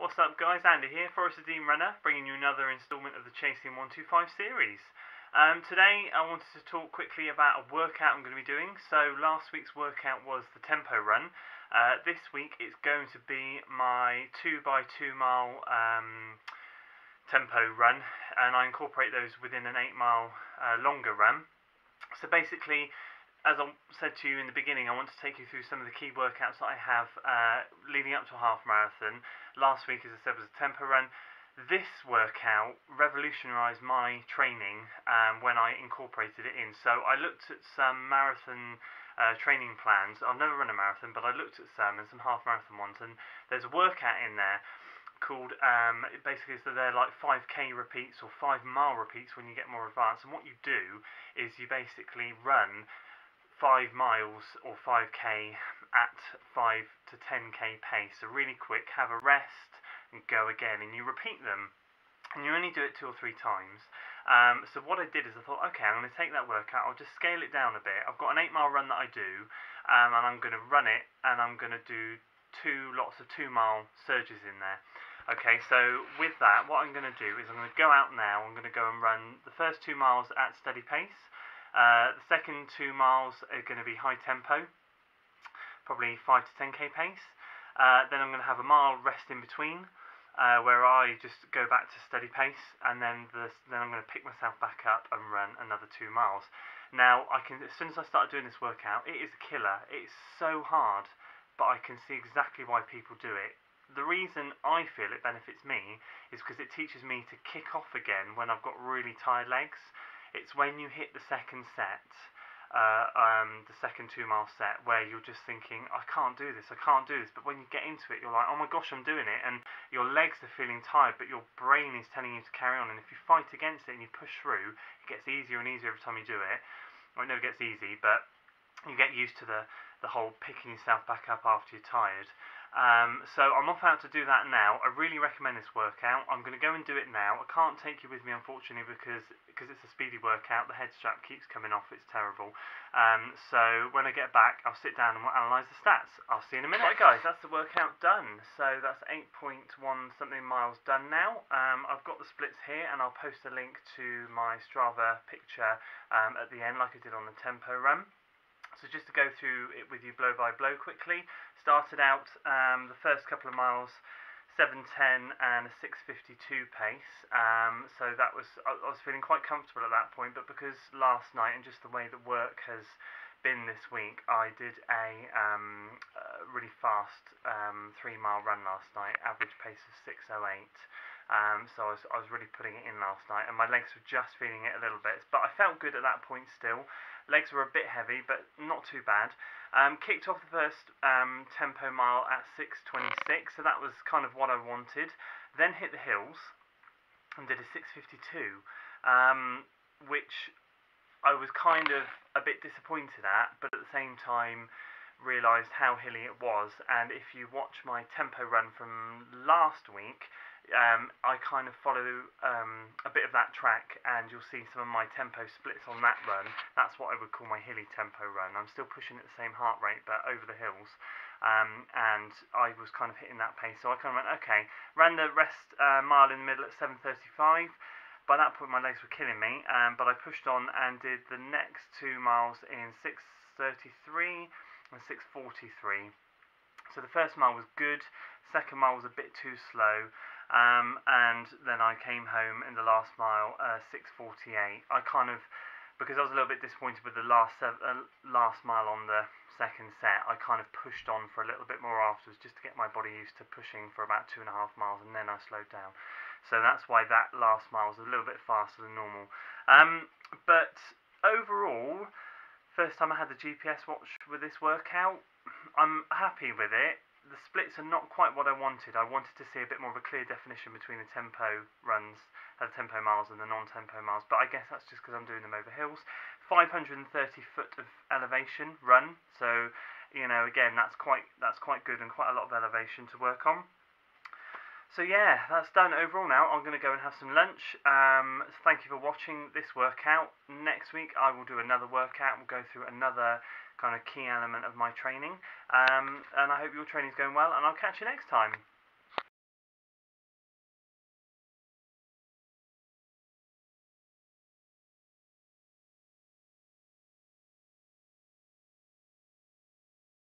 What's up guys, Andy here, Forest Dean Runner, bringing you another instalment of the Chasing 125 series. Um, today I wanted to talk quickly about a workout I'm going to be doing. So last week's workout was the tempo run. Uh, this week it's going to be my 2 by 2 mile um, tempo run and I incorporate those within an 8 mile uh, longer run. So basically as I said to you in the beginning, I want to take you through some of the key workouts that I have uh, leading up to a half marathon. Last week, as I said, was a tempo run. This workout revolutionised my training um, when I incorporated it in. So I looked at some marathon uh, training plans. I've never run a marathon, but I looked at some and some half marathon ones, and there's a workout in there called um, basically so they're like 5k repeats or 5 mile repeats when you get more advanced and what you do is you basically run five miles or 5k at 5 to 10k pace. So really quick, have a rest and go again. And you repeat them. And you only do it two or three times. Um, so what I did is I thought, okay, I'm going to take that workout, I'll just scale it down a bit. I've got an 8 mile run that I do, um, and I'm going to run it, and I'm going to do two lots of 2 mile surges in there. Okay, so with that, what I'm going to do is I'm going to go out now, I'm going to go and run the first two miles at steady pace, uh, the second two miles are going to be high tempo, probably 5 to 10k pace. Uh, then I'm going to have a mile rest in between, uh, where I just go back to steady pace, and then the, then I'm going to pick myself back up and run another two miles. Now, I can as soon as I started doing this workout, it is a killer. It's so hard, but I can see exactly why people do it. The reason I feel it benefits me is because it teaches me to kick off again when I've got really tired legs. It's when you hit the second set, uh, um, the second two mile set, where you're just thinking, I can't do this, I can't do this. But when you get into it, you're like, oh my gosh, I'm doing it. And your legs are feeling tired, but your brain is telling you to carry on. And if you fight against it and you push through, it gets easier and easier every time you do it. Well, it never gets easy, but you get used to the, the whole picking yourself back up after you're tired. Um, so I'm off out to do that now. I really recommend this workout. I'm going to go and do it now. I can't take you with me unfortunately because because it's a speedy workout. The head strap keeps coming off. It's terrible. Um, so when I get back, I'll sit down and we'll analyse the stats. I'll see you in a minute. Right guys, that's the workout done. So that's 8.1 something miles done now. Um, I've got the splits here and I'll post a link to my Strava picture um, at the end like I did on the tempo run. So just to go through it with you blow by blow quickly, started out um, the first couple of miles 710 and a 652 pace. Um, so that was I, I, was feeling quite comfortable at that point, but because last night and just the way that work has been this week, I did a, um, a really fast um, three mile run last night, average pace of 608. Um, so I was, I was really putting it in last night, and my legs were just feeling it a little bit. But I felt good at that point still. Legs were a bit heavy, but not too bad. Um, kicked off the first um, tempo mile at 6.26, so that was kind of what I wanted. Then hit the hills and did a 6.52, um, which I was kind of a bit disappointed at, but at the same time realised how hilly it was. And if you watch my tempo run from last week, um, I kind of follow um, a bit of that track, and you'll see some of my tempo splits on that run. That's what I would call my hilly tempo run. I'm still pushing at the same heart rate, but over the hills. Um, and I was kind of hitting that pace, so I kind of went, okay, ran the rest uh, mile in the middle at 7:35. By that point, my legs were killing me, um, but I pushed on and did the next two miles in 6:33 and 6:43. So the first mile was good. Second mile was a bit too slow. Um, and then I came home in the last mile, uh, 6:48. I kind of, because I was a little bit disappointed with the last uh, last mile on the second set, I kind of pushed on for a little bit more afterwards, just to get my body used to pushing for about two and a half miles, and then I slowed down. So that's why that last mile was a little bit faster than normal. Um, but overall, first time I had the GPS watch with this workout, I'm happy with it the splits are not quite what I wanted. I wanted to see a bit more of a clear definition between the tempo runs, uh, the tempo miles, and the non-tempo miles. But I guess that's just because I'm doing them over hills. 530 foot of elevation run, so you know again that's quite that's quite good and quite a lot of elevation to work on. So yeah, that's done overall now. I'm going to go and have some lunch. Um, thank you for watching this workout. Next week I will do another workout. We'll go through another kind of key element of my training. Um, and I hope your training's going well, and I'll catch you next time.